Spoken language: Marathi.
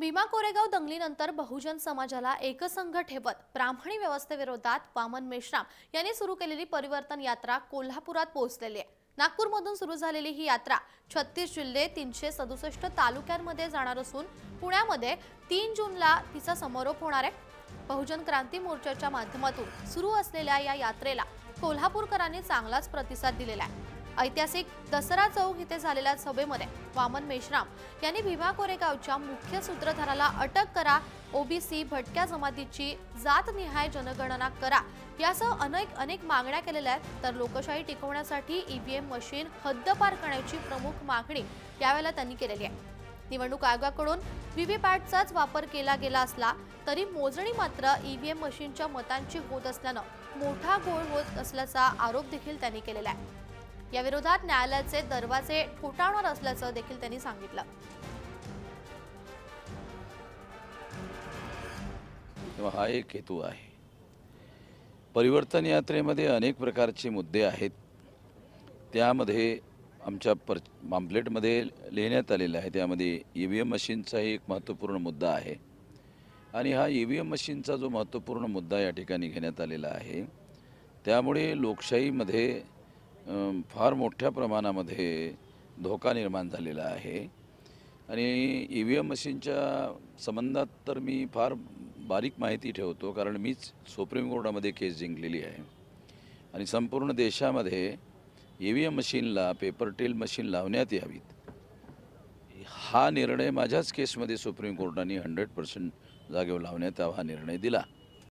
भीमा कोरेगाव दंगलीनंतर बहुजन समाजाला एकसंघ ठेवत ब्राह्मणी व्यवस्थेविरोधात वामन मेश्राम यांनी सुरू केलेली परिवर्तन यात्रा कोल्हापुरात पोहोचलेली आहे. नागपूरमधून सुरू झालेली ही यात्रा छत्तीस जिल्हे तीनशे सदुसष्ट तालुक्यांमध्ये जाणार असून पुण्यामध्ये तीन जूनला तिचा समारोप होणार आहे. बहुजन क्रांती मोर्चाच्या माध्यमातून सुरू असलेल्या या यात्रेला कोल्हापूरकरांनी चांगलाच प्रतिसाद दिलेला आहे. ऐतिहासिक दसरा चौक इथे झालेल्या सभेमध्ये वामन मेश्राम यांनी भीमा कोरेगावच्या मुख्य सूत्रधाराला अटक करा ओबीसी भटक्या जमातीची जातनिहाय जनगणना करा यासह अनेक अनेक मागण्या केलेल्या आहेत. तर लोकशाही टिकवण्यासाठी ईव्हीएम मशीन हद्दपार करण्याची प्रमुख मागणी यावेळेला त्यांनी केलेली आहे. निवडणूक आयोगाकडून व्हीव्हीपॅटचाच वापर केला गेला असला तरी मोजणी मात्र ईव्हीएम मशीनच्या मतांची होत असल्यानं मोठा गोळ होत असल्याचा आरोप देखील त्यांनी केलेला आहे. या विरोधात न्यायालयाचे दरवाजे ठोठावणार असल्याचं देखील त्यांनी सांगितलं. हा एक हेतू आहे. परिवर्तन यात्रेमध्ये अनेक प्रकारचे मुद्दे आहेत. त्यामध्ये आमच्या पर पाम्पलेटमध्ये लिहिण्यात आलेलं आहे. त्यामध्ये ई व्ही एम मशीनचाही एक महत्त्वपूर्ण मुद्दा आहे. आणि हा ई व्ही एम मशीनचा जो महत्त्वपूर्ण मुद्दा या ठिकाणी घेण्यात आलेला आहे त्यामुळे लोकशाहीमध्ये फार मोठ्या प्रमाणामध्ये धोका निर्माण झालेला आहे. आणि ई व्ही एम मशीनच्या संबंधात तर मी फार बारीक माहिती ठेवतो कारण मीच सुप्रीम कोर्टामध्ये केस जिंकलेली आहे. आणि संपूर्ण देशामध्ये ई व्ही एम मशीनला पेपर टेल मशीन लावण्यात यावीत. हा निर्णय माझ्याच केसमध्ये सुप्रीम कोर्टाने हंड्रेड पर्सेंट जागेवर लावण्यात हा निर्णय दिला.